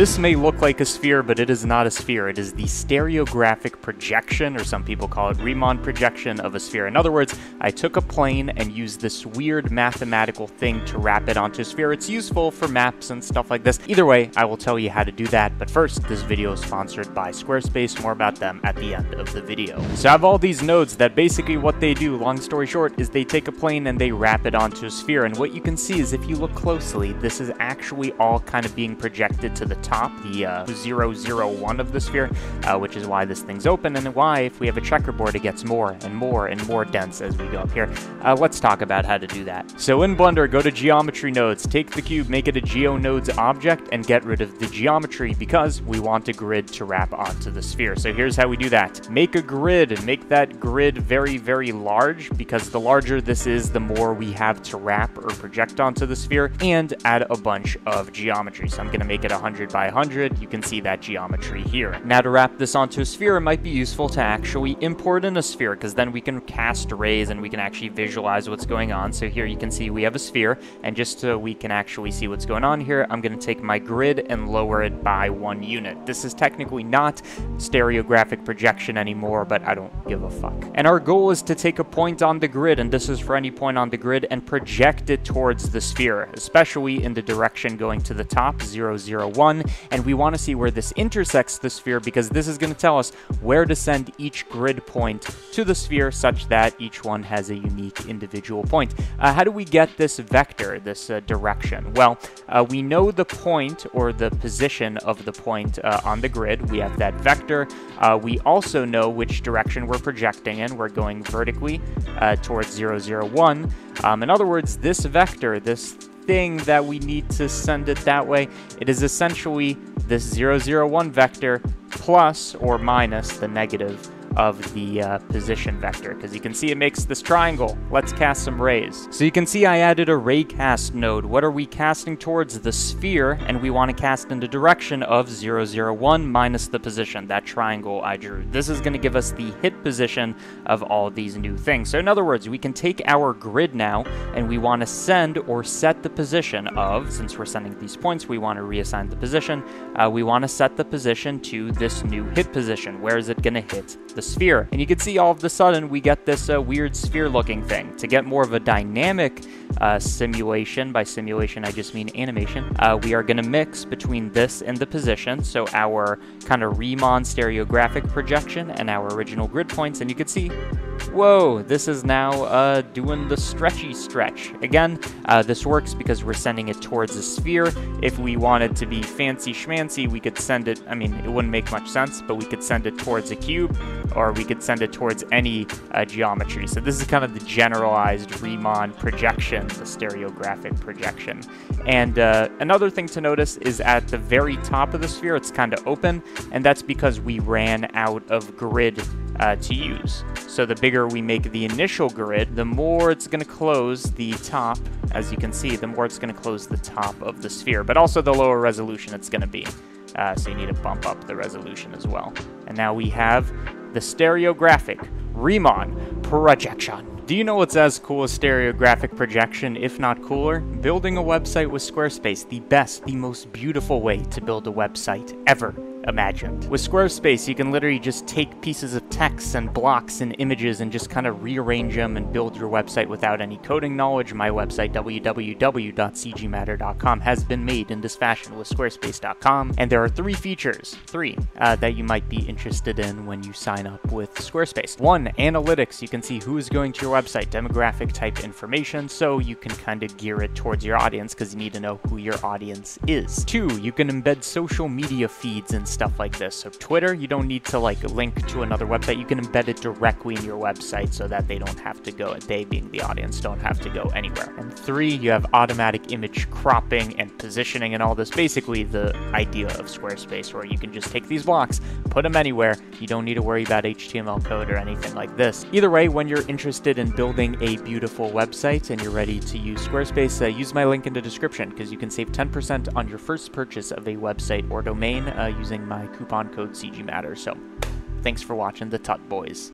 This may look like a sphere, but it is not a sphere. It is the stereographic projection, or some people call it Riemann projection of a sphere. In other words, I took a plane and used this weird mathematical thing to wrap it onto a sphere. It's useful for maps and stuff like this. Either way, I will tell you how to do that. But first, this video is sponsored by Squarespace. More about them at the end of the video. So I have all these nodes that basically what they do, long story short, is they take a plane and they wrap it onto a sphere. And what you can see is if you look closely, this is actually all kind of being projected to the top, the uh, 001 of the sphere, uh, which is why this thing's open, and why, if we have a checkerboard, it gets more and more and more dense as we go up here. Uh, let's talk about how to do that. So in Blender, go to Geometry Nodes, take the cube, make it a GeoNodes object, and get rid of the geometry because we want a grid to wrap onto the sphere. So here's how we do that. Make a grid, and make that grid very, very large, because the larger this is, the more we have to wrap or project onto the sphere, and add a bunch of geometry. So I'm going to make it 100 by 100, you can see that geometry here. Now to wrap this onto a sphere, it might be useful to actually import in a sphere, because then we can cast rays and we can actually visualize what's going on. So here you can see we have a sphere, and just so we can actually see what's going on here, I'm going to take my grid and lower it by one unit. This is technically not stereographic projection anymore, but I don't give a fuck. And our goal is to take a point on the grid, and this is for any point on the grid, and project it towards the sphere, especially in the direction going to the top, 001, and we want to see where this intersects the sphere because this is going to tell us where to send each grid point to the sphere such that each one has a unique individual point. Uh, how do we get this vector, this uh, direction? Well, uh, we know the point or the position of the point uh, on the grid. We have that vector. Uh, we also know which direction we're projecting in. We're going vertically uh, towards 001. Um, in other words, this vector, this thing that we need to send it that way. It is essentially this 001 vector plus or minus the negative of the uh, position vector because you can see it makes this triangle. Let's cast some rays. So you can see I added a ray cast node. What are we casting towards? The sphere, and we want to cast in the direction of 001 minus the position, that triangle I drew. This is going to give us the hit position of all these new things. So in other words, we can take our grid now, and we want to send or set the position of, since we're sending these points, we want to reassign the position. Uh, we want to set the position to this new hit position. Where is it going to hit the sphere. And you can see all of a sudden we get this uh, weird sphere looking thing. To get more of a dynamic uh, simulation, by simulation I just mean animation, uh, we are going to mix between this and the position. So our kind of Riemann stereographic projection and our original grid points. And you can see, whoa, this is now uh, doing the stretchy stretch. Again, uh, this works because we're sending it towards a sphere. If we wanted to be fancy schmancy, we could send it, I mean, it wouldn't make much sense, but we could send it towards a cube or we could send it towards any uh, geometry. So this is kind of the generalized Riemann projection, the stereographic projection. And uh, another thing to notice is at the very top of the sphere, it's kind of open, and that's because we ran out of grid uh, to use. So the bigger we make the initial grid, the more it's going to close the top, as you can see, the more it's going to close the top of the sphere, but also the lower resolution it's going to be. Uh, so you need to bump up the resolution as well. And now we have the stereographic Riemann projection. Do you know what's as cool as stereographic projection, if not cooler? Building a website with Squarespace, the best, the most beautiful way to build a website ever imagined. With Squarespace, you can literally just take pieces of text and blocks and images and just kind of rearrange them and build your website without any coding knowledge. My website, www.cgmatter.com, has been made in this fashion with Squarespace.com. And there are three features, three, uh, that you might be interested in when you sign up with Squarespace. One, analytics. You can see who is going to your website, demographic type information, so you can kind of gear it towards your audience because you need to know who your audience is. Two, you can embed social media feeds and stuff like this. So Twitter, you don't need to like link to another website. You can embed it directly in your website so that they don't have to go, they being the audience, don't have to go anywhere. And three, you have automatic image cropping and positioning and all this. Basically the idea of Squarespace where you can just take these blocks, put them anywhere. You don't need to worry about HTML code or anything like this. Either way, when you're interested in building a beautiful website and you're ready to use Squarespace, uh, use my link in the description because you can save 10% on your first purchase of a website or domain uh, using using my coupon code CGMatter. So thanks for watching the Tut Boys.